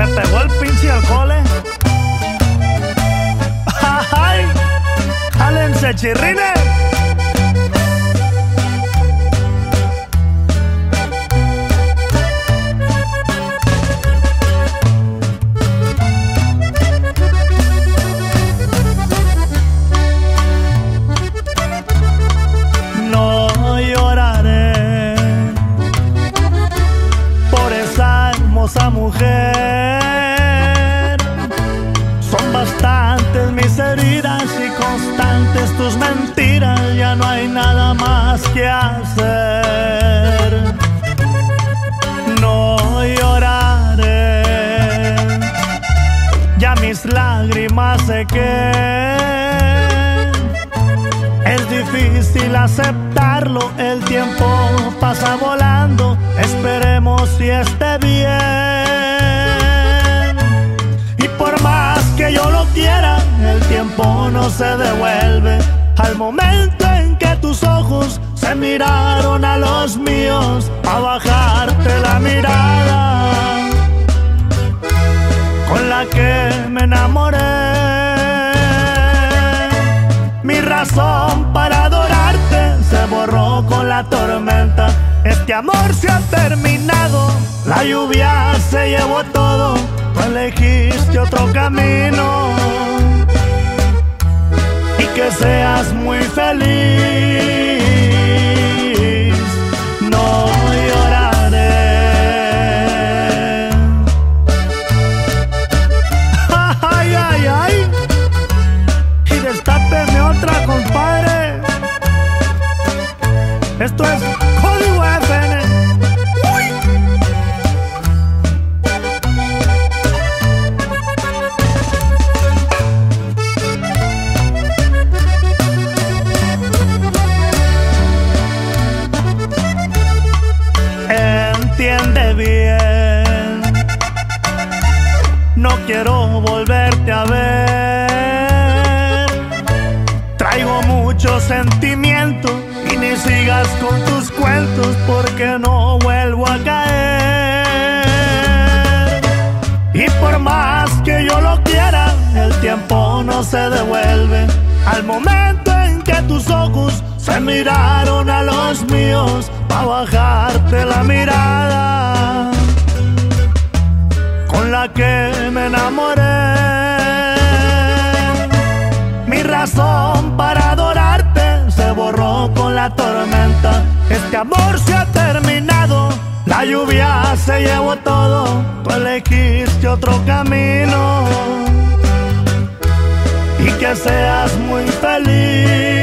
Me pegó el pinche alcohol, eh. ¡Ay! ¡Jálense, chirrines! Hermosa mujer. Son bastantes mis heridas y constantes tus mentiras. Ya no hay nada más que hacer. No lloraré. Ya mis lágrimas sequé. Es difícil aceptarlo, el tiempo pasa volando, esperemos si esté bien. Se devuelve. Al momento en que tus ojos se miraron a los míos, a bajarte la mirada con la que me enamoré. Mi razón para adorarte se borró con la tormenta. Este amor se ha terminado, la lluvia se llevó todo. Tú elegiste otro camino feliz. No lloraré. Ay, ay, ay. Y destápeme otra, compadre. Esto es quiero volverte a ver. Traigo mucho sentimiento y ni sigas con tus cuentos porque no vuelvo a caer. Y por más que yo lo quiera, el tiempo no se devuelve. Al momento en que tus ojos se miraron a los míos, para bajarte la mirada con la que me enamoré. Mi razón para adorarte se borró con la tormenta. Este amor se ha terminado, la lluvia se llevó todo. Tú elegiste otro camino y que seas muy feliz.